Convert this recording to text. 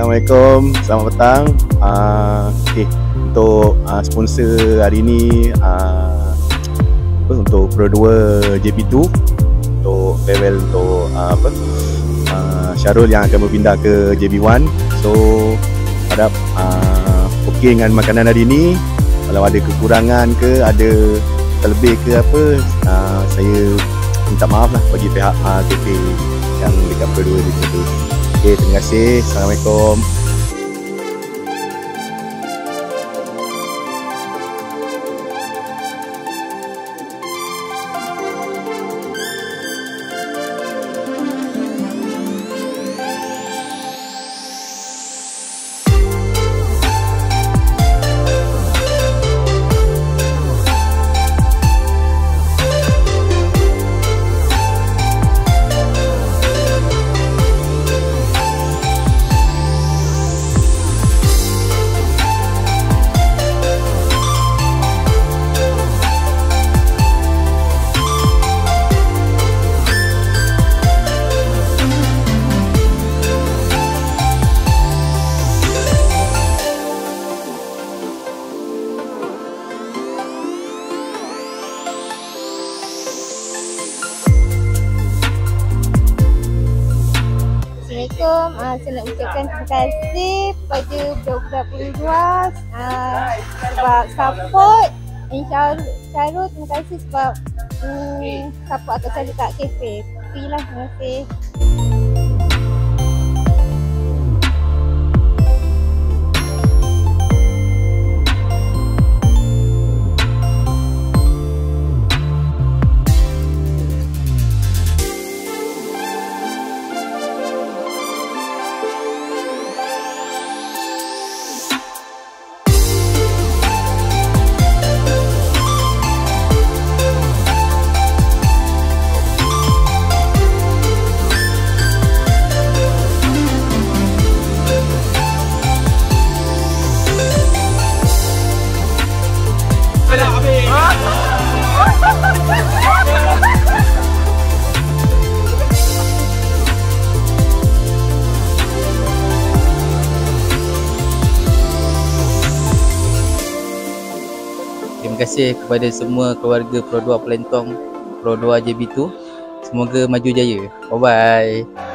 Assalamualaikum, selamat petang. Uh, okay, untuk uh, sponsor hari ni uh, apa, untuk Pro 2 JP2 untuk level untuk uh, apa uh, Syarul yang akan berpindah ke JB1. So harap uh, okey dengan makanan hari ni. Kalau ada kekurangan ke, ada terlebih ke apa, uh, saya minta maaf lah bagi pihak uh, KP yang dekat Pro 2 JP2. Okay, terima kasih. Assalamualaikum. Assalamualaikum. Uh, saya nak ucapkan terima kasih kepada budak-budak Puluh uh, sebab support. InsyaAllah terima kasih sebab um, support atas saya dekat kafe. Terima kasih. Terima kasih kepada semua keluarga Pro 2 Pelentong, Pro 2 JB2. Semoga maju jaya. Bye bye.